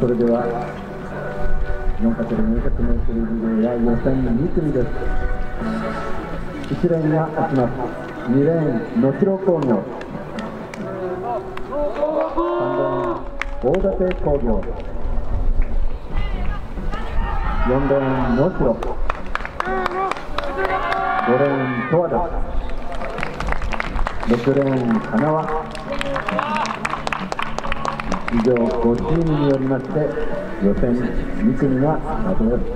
それでは 4×400m リレーは予選2組です1レーンが開きます。2レーン能代工業。3レーン大館工業。4レーン能代5レーン十和田。6レーン花輪以上5チームによりまして予選2組がまとめます。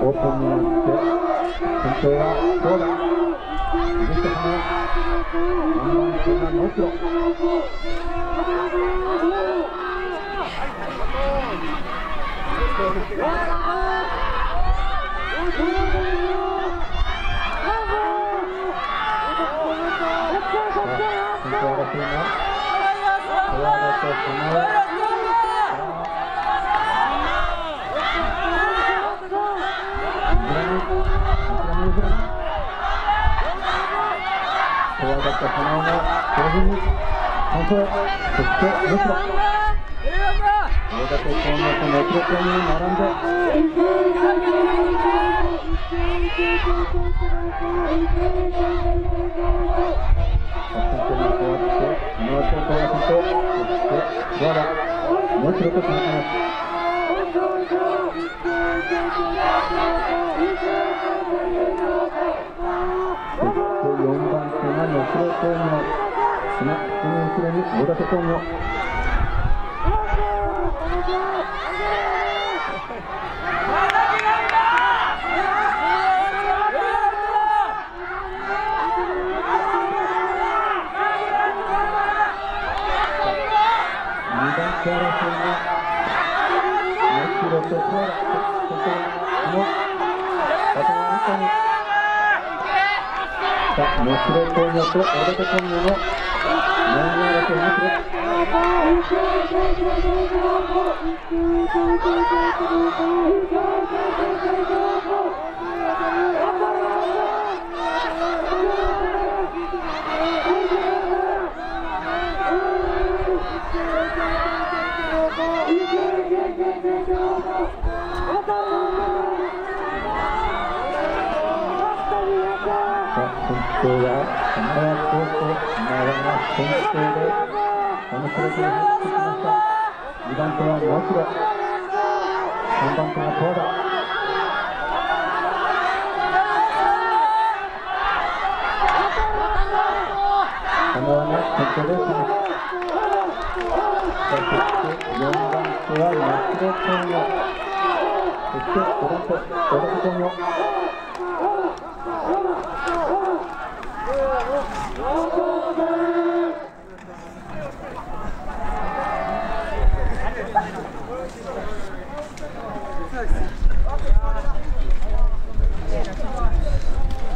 Open どうだ？続いて花輪3番手が能代先頭争いが小和 Kolay dakika Panama. Kazımız. Kanka. Kıskı. Nasıl? Kolay dakika Panama. Metro Panama. Naranda. Metro Panama. Metro Panama. 4番手が能代工業その後ろに大館工業2番手争いが能代と小和田そしてこの。頭の中にさあ能代工業と大館工業の4位争いがするさあ先頭は花輪高校花輪が先頭でこの記録に入ってきました2番手は能代3番手が十和田花輪が先頭ですさあそして4番手は松戸工業そして5番手大館工業